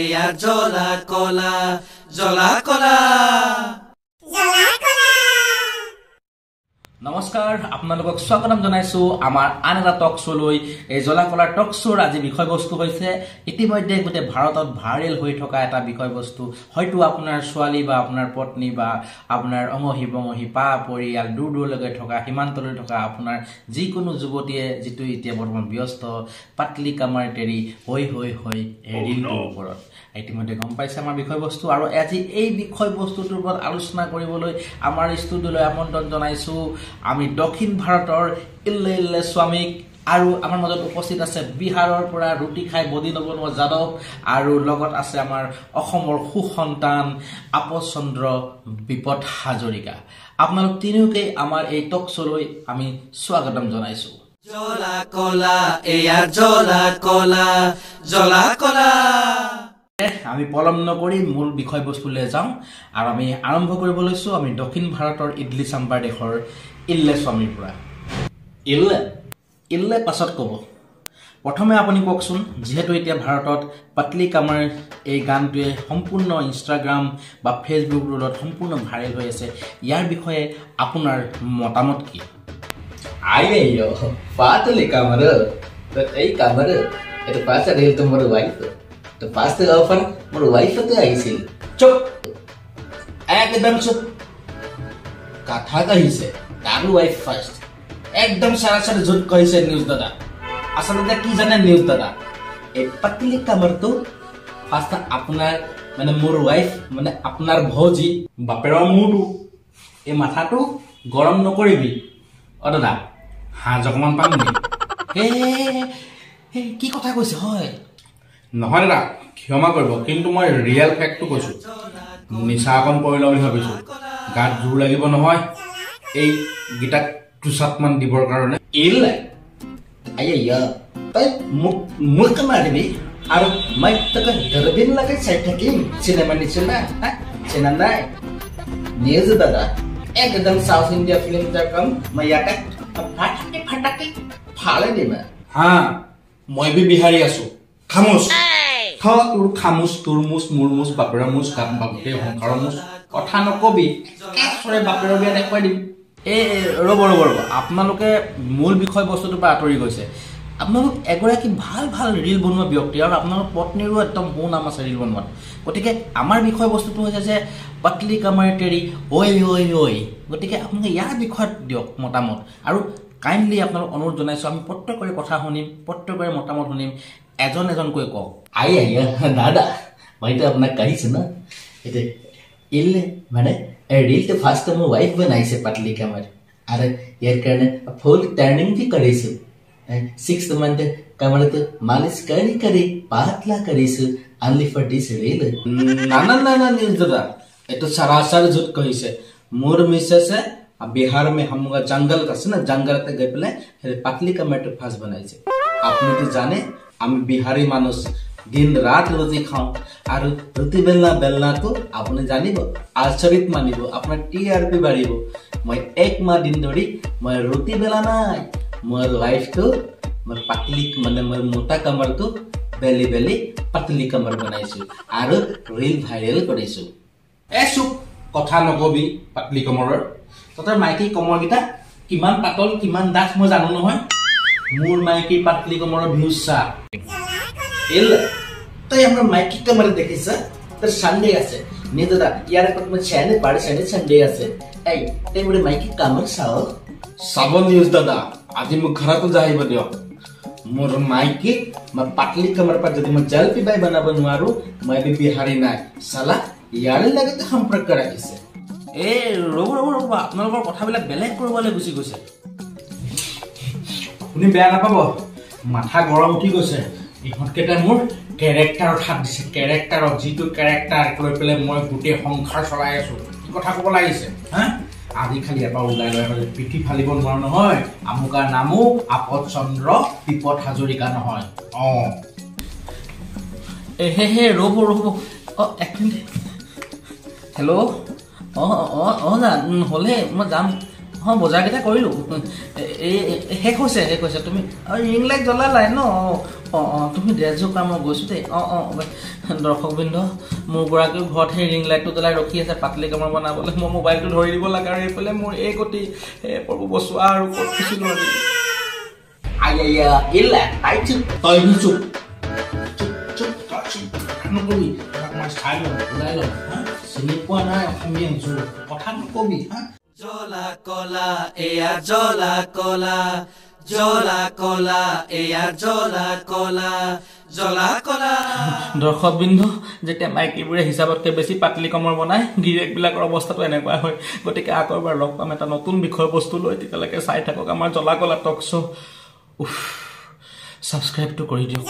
এয়া জ্বলা কলা জ্বলা কলা। নমস্কাৰ আপোনালোকক স্বাগতম জনাইছো আমাৰ আন এটা টক শ্ব'লৈ এই জ্বলা কলাৰ টক শ্ব'ৰ আজি বিষয়বস্তু হৈছে ইতিমধ্যে গোটেই ভাৰতত ভাইৰেল হৈ থকা এটা বিষয়বস্তু। হয়তো আপোনাৰ ছোৱালী বা আপোনাৰ পত্নী বা আপোনাৰ অঙহী বঙহী পা পৰিয়াল দূৰ দূৰলৈকে থকা সীমান্তলৈ থকা আপোনাৰ যিকোনো যুৱতীয়ে যিটো এতিয়া বৰ্তমান ব্যস্ত পাতলি কামাৰ তেৰি হৈ হৈ হৈ ৰিলটোৰ ওপৰত। ইতিমধ্যে গম পাইছে আমাৰ বিষয়বস্তু। আৰু আজি এই বিষয়বস্তুটোৰ ওপৰত আলোচনা কৰিবলৈ আমাৰ ষ্টুডিঅ'লৈ আমন্ত্ৰণ জনাইছোঁ। আমি দক্ষিণ ভাৰতৰ ইল্লে ইল্লে স্বামীক আৰু আমাৰ মাজত উপস্থিত আছে বিহাৰৰ পৰা ৰুটি খাই বডি নবনোৱা যাদৱ আৰু লগত আছে আমাৰ অসমৰ সুসন্তান আপচ চন্দ্ৰ বিপদ হাজৰিকা। আপোনালোক তিনিওকেই আমাৰ এই টক শ্ব'লৈ আমি স্বাগতম জনাইছোঁ। জ্বলা কলা এয়া জ্বলা কলা জ্বলা কলা। আমি পলম নকৰি মূল বিষয়বস্তুলৈ যাওঁ আৰু আমি আৰম্ভ কৰিব লৈছোঁ আমি দক্ষিণ ভাৰতৰ ইডলি চাম্বাৰ দেশৰ ইল্লে স্বামীৰ পৰা ইল্লে ইল্লে পাছত ক'ব প্ৰথমে আপুনি কওকচোন যিহেতু এতিয়া ভাৰতত পাতলি কামাৰ এই গানটোৱে সম্পূৰ্ণ ইনষ্টাগ্ৰাম বা ফেচবুক ৰোলত সম্পূৰ্ণ ভাইৰেল হৈ আছে ইয়াৰ বিষয়ে আপোনাৰ মতামত কি? আইলি কামাৰ। কথা কাঢ়িছে। তাৰো ৱাইফ ফাৰ্ষ্ট একদম চাৰাচাৰি য'ত কহিছে নিউজ দাদা। আচলতে কি জানে নিউজ দাদা? এই পাতলি কামৰটো ফাৰ্ষ্ট আপোনাৰ মানে মোৰ ৱাইফ মানে আপোনাৰ ভৌজী বাপেৰৰ মূৰটো। এই মাথাটো গৰম নকৰিবি। অ দাদা হাঁহ অকণমান পাম কি কথা কৈছে হয়? নহয় দাদা ক্ষমা কৰিব কিন্তু মই ৰিয়েল ফেক্টটো কৈছোঁ। নিচা অকণ পৰিলে বুলি ভাবিছোঁ। গাত জোৰ লাগিব নহয়। এই গীতাক মান দিবৰ কাৰণে। তই মোক মোক মাৰিবি আৰু মই লাগে চাই থাকিম। চিনেমা নিচিনা চিনা নাই। দাদা। একদম ফিল্ম মই ফাটাকি ফাটাকি ফালে দিম। হা মই বি বিহাৰী আছো। খামোচ। থ তোৰ খামোচ তোৰ মোচ মোৰ মোচ মোচ সংসাৰৰ মোচ। কথা নকবি। একেবাৰে বিয়া দেখুৱাই দিম। এই ৰ'ব ৰ'ব ৰ'ব আপোনালোকে মূল বিষয়বস্তুটোৰ পৰা আঁতৰি গৈছে। আপোনালোক এগৰাকী ভাল ভাল ৰীল বনোৱা ব্যক্তি আৰু আপোনালোকৰ পত্নীৰো একদম সু নাম আছে ৰীল বনোৱাত। গতিকে আমাৰ বিষয়বস্তুটো হৈছে যে পাতলি কামাৰ তেৰি ঐ ঐ ঐ। গতিকে আপোনালোকে ইয়াৰ বিষয়ত দিয়ক মতামত। আৰু কাইণ্ডলি আপোনালোক অনুৰোধ জনাইছোঁ আমি প্ৰত্যেকৰে কথা শুনিম প্ৰত্যেকৰে মতামত শুনিম এজন এজনকৈ কওক। আই আই দাদা মই আপোনাক কাঢ়িছে ন? এতিয়া মানে रील तो फास्ट मो वाइफ बनाइसे पतली कमर अरे यार करने फुल टर्निंग भी करेसु सिक्स मंथ कमर तो मालिश करी करी पातला करेसु only for this reel না না না না নিউজ দাদা এইটো চাৰাচাৰ য'ত কৈছে মোৰ মিছেছে বিহাৰমে হামগা জংগল আছে না জংগলতে গৈ পেলাই সেই পাতলি কামাৰটো ফাৰ্ষ্ট বনাইছে আপুনিতো জানে আমি বিহাৰী মানুহ দিন ৰাত ৰুটি খাওঁ আৰু ৰুটি বেলনা বেলনাটো আপুনি জানিব আচৰিত মানিব আপোনাৰ টি আৰ পি বাঢ়িব। মই এক মাহ দিন ধৰি মই ৰুটি বেলা নাই মোৰ লাইফটো মই পাতলি মানে মোৰ মোটা কামাৰটো বেলি বেলি পাতলি কামাৰ বনাইছো আৰু ৰিল ভাইৰেল কৰিছো। এ চুপ কথা নকবি পাতলি কমৰৰ। তহঁতৰ মাইকী কমৰকেইটা কিমান পাতল কিমান ডাঠ মই জানো নহয়। মোৰ মাইকী পাতলি কমৰৰ ভিউজ চা তাই আমরা মাইকি ক্যামেরা দেখি স্যার। তোর সানডে আছে। নিদা ইয়ার কত মানে ছেনে পাড়ে ছেনে সানডে আছে। এই তাই মুড়ে মাইকি ক্যামেরা সাও। সাবন নিউজ দাদা। আজি মু খরা তো যাই বদিও মোর মাইকি মা পাটলি ক্যামেরা পা যদি মু জলপি ভাই বানাবো নুয়ারু মাই বি বিহারি নাই। সালা ইয়াৰে লাগে সম্পৰ্ক ৰাখিছে। প্ৰকাৰ আইছে এ ৰব ৰব ৰব আপনাৰ কথা বিলা বেলেক কৰবালে গুছি। গুছে বেয়া নাপাব? মাথা গৰম উঠি গৈছে। ইহঁতকেইটাই মোৰ কেৰেক্টাৰত হাত দিছে। কেৰেক্টাৰত যিটো কেৰেক্টাৰ লৈ পেলাই মই গোটেই সংসাৰ চলাই আছো কি কথা ক'ব লাগিছে? হা? আজি খালি এবাৰ ওলাই লৈ আহিব পিঠি ফালিব নোৱাৰো নহয়। আমুকাৰ নামো আপদ চন্দ্ৰ বিপদ হাজৰিকা নহয়। অঁ। এ হে ৰ'ব ৰ'ব। অঁ এক মিনিট। হেল্ল' অঁ অঁ অঁ যা হ'লে মই যাম। অঁ বজাৰকেইটা কৰিলোঁ। এই শেষ হৈছে শেষ হৈছে। তুমি ৰিং লাইট জ্বলালাই ন? অঁ অঁ তুমি ড্ৰেছযোৰ কৰা মই গৈছোঁ দেই। অঁ অঁ দৰ্শকবৃন্দ মোৰ গৰাকীও ঘৰত সেই ৰিং লাইটটো জ্বলাই ৰখি আছে পাতলি কামৰ বনাবলৈ। মই মোবাইলটো ধৰি দিব লাগে আৰু এইফালে মোৰ এই গতি। হে প্ৰভু বচোৱা আৰু ক'ত আজি তই চুপ। কথা নকবি। তাক মই চাই ল'ম ওলাই ল'ম হা? চিনি পোৱা নাই অসমীয়া জোৰ কথা নকবি হা? জ্বলা কলা এয়া জ্বলা কলা। কলা দৰ্শকবৃন্দ যেতিয়া মাইকীবোৰে হিচাপতকৈ বেছি পাতলি কমৰ বনায় গিৰিয়েকবিলাকৰ অৱস্থাটো এনেকুৱা হয়। গতিকে আকৌ এবাৰ লগ পাম এটা নতুন বিষয়বস্তু লৈ তেতিয়ালৈকে চাই থাকক আমাৰ জ্বলা কলা টক শ্ব' ছাবস্ক্ৰাইবটো কৰি দিয়ক।